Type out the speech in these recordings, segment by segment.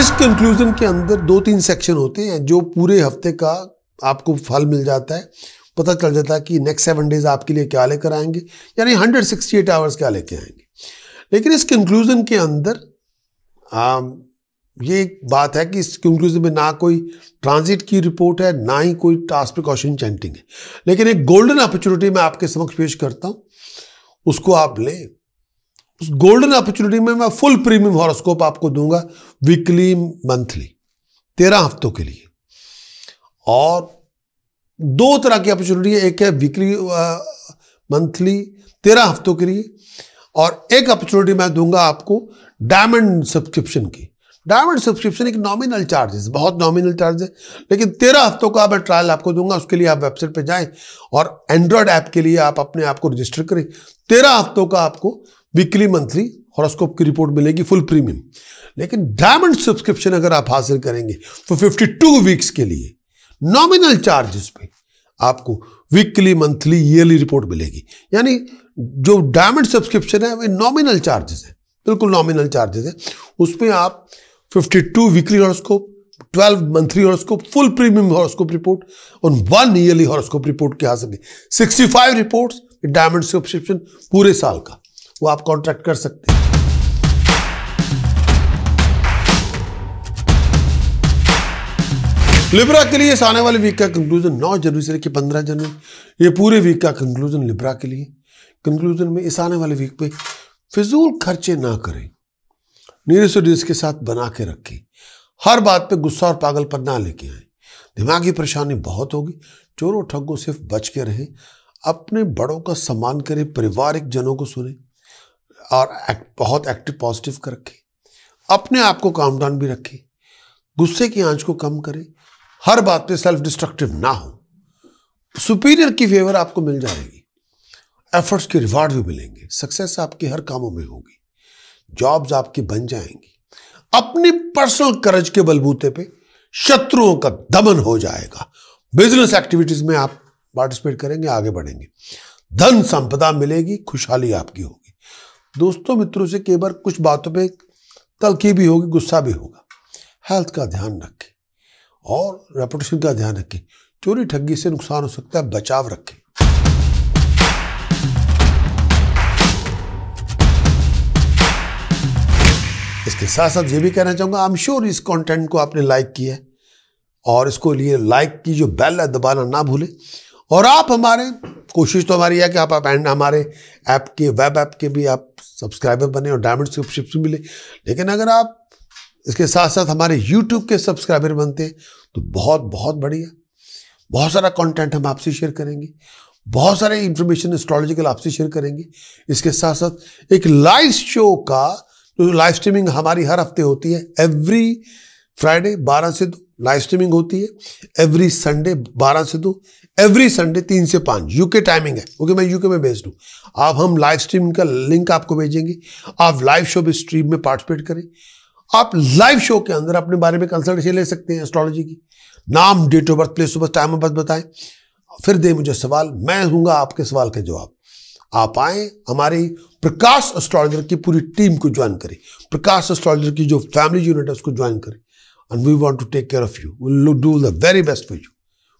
इस कंक्लूजन के अंदर दो तीन सेक्शन होते हैं जो पूरे हफ़्ते का आपको फल मिल जाता है। पता चल जाता है कि नेक्स्ट सेवन डेज़ आपके लिए क्या लेकर आएँगे यानी हंड्रेड सिक्सटी एट आवर्स क्या लेके आएँगे। लेकिन इस कंक्लूजन के अंदर आ, ये एक बात है कि इस कंक्लूजन में ना कोई ट्रांजिट की रिपोर्ट है ना ही कोई टास्क प्रिकॉशन चैंटिंग है। लेकिन एक गोल्डन अपॉर्चुनिटी मैं आपके समक्ष पेश करता हूँ उसको आप लें। उस गोल्डन अपॉर्चुनिटी में मैं फुल प्रीमियम हॉरोस्कोप आपको दूँगा वीकली मंथली तेरह हफ्तों के लिए। और दो तरह की अपॉर्चुनिटी है, एक है वीकली मंथली तेरह हफ्तों के लिए, और एक अपॉर्चुनिटी मैं दूँगा आपको डायमंड सब्सक्रिप्शन की। डायमंड सब्सक्रिप्शन एक नॉमिनल चार्जेस बहुत नॉमिनल चार्ज है, लेकिन तेरह हफ्तों का मैं ट्रायल आपको दूँगा, उसके लिए आप वेबसाइट पे जाएँ और एंड्रॉयड ऐप के लिए आप अपने आप को रजिस्टर करें। तेरह हफ्तों का आपको वीकली मंथली हॉरोस्कोप की रिपोर्ट मिलेगी, फुल प्रीमियम। लेकिन डायमंड सब्सक्रिप्शन अगर आप हासिल करेंगे तो फिफ्टी टू वीक्स के लिए नॉमिनल चार्जेस पे आपको वीकली मंथली ईयरली रिपोर्ट मिलेगी। यानी जो डायमंड सब्सक्रिप्शन है, वे नॉमिनल चार्जेस है। बिल्कुल नॉमिनल चार्जेस है। उसमें आप 52 weekly horoscope 12 monthly horoscope full premium horoscope report और वन ईयरली हॉरोस्कोप रिपोर्ट के आ सके 65 रिपोर्ट्स डायमंड सब्सक्रिप्शन पूरे साल का। वो आप कॉन्ट्रैक्ट कर सकते हैं। लिब्रा के लिए इस आने वाले वीक का कंक्लूजन 9 जनवरी से लेकर 15 जनवरी, ये पूरे वीक का कंक्लूजन लिब्रा के लिए। कंक्लूजन में इस आने वाले वीक पे फिजूल खर्चे ना करें। नीरस के साथ बना के रखें। हर बात पे गुस्सा और पागलपन ना लेके आए। दिमागी परेशानी बहुत होगी। चोरों ठगों से बच के रहें। अपने बड़ों का सम्मान करें। पारिवारिक जनों को सुने। और एक, बहुत एक्टिव पॉजिटिव कर रखें। अपने आप को काम डाउन भी रखें। गुस्से की आँच को कम करें। हर बात पे सेल्फ डिस्ट्रक्टिव ना हो। सुपीरियर की फेवर आपको मिल जाएगी। एफर्ट्स के रिवार्ड भी मिलेंगे। सक्सेस आपके हर कामों में होगी। जॉब्स आपकी बन जाएँगी। अपने पर्सनल करज के बलबूते पे शत्रुओं का दमन हो जाएगा। बिज़नेस एक्टिविटीज़ में आप पार्टिसिपेट करेंगे आगे बढ़ेंगे। धन संपदा मिलेगी खुशहाली आपकी होगी। दोस्तों मित्रों से कई बार कुछ बातों पे तलखी भी होगी गुस्सा भी होगा। हेल्थ का ध्यान रखें और रेपुटेशन का ध्यान रखें। चोरी ठगी से नुकसान हो सकता है बचाव रखें। इसके साथ साथ ये भी कहना चाहूँगा आई एम श्योर इस कंटेंट को आपने लाइक किया है और इसको लिए लाइक की जो बेल है दबाना ना भूले। और आप हमारे कोशिश तो हमारी है कि आप, आप हमारे ऐप के वेब ऐप के भी आप सब्सक्राइबर बने और डायमंड सब्सक्रिप्शन मिले। लेकिन अगर आप इसके साथ साथ हमारे यूट्यूब के सब्सक्राइबर बनते हैं तो बहुत बहुत बढ़िया। बहुत सारा कंटेंट हम आपसे शेयर करेंगे। बहुत सारे इंफॉर्मेशन एस्ट्रोलॉजिकल आपसे शेयर करेंगे। इसके साथ साथ एक लाइव शो का, जो लाइव स्ट्रीमिंग हमारी हर हफ़्ते होती है एवरी फ्राइडे बारह से दो। लाइव स्ट्रीमिंग होती है। एवरी संडे बारह से दो। एवरी संडे तीन से पाँच। यूके टाइमिंग है। क्योंकि मैं यूके में भेज दूँ आप हम लाइव स्ट्रीमिंग का लिंक आपको भेजेंगे। आप लाइव शो भी स्ट्रीम में पार्टिसिपेट करें। आप लाइव शो के अंदर अपने बारे में कंसल्टेशन ले सकते हैं एस्ट्रोलॉजी की। नाम date of birth place of birth time of birth बताएँ। फिर दे मुझे सवाल। मैं दूँगा आपके सवाल का जवाब। आप आए, हमारी प्रकाश एस्ट्रोलॉजर की पूरी टीम को ज्वाइन करें। प्रकाश एस्ट्रोलॉजर की जो फैमिली यूनिट है, उसको ज्वाइन करें। and we want to take care of you. We'll do the very best for you.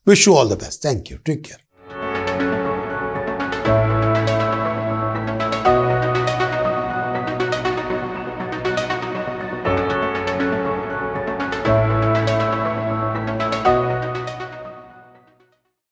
Wish you all the best. Thank you. Take care.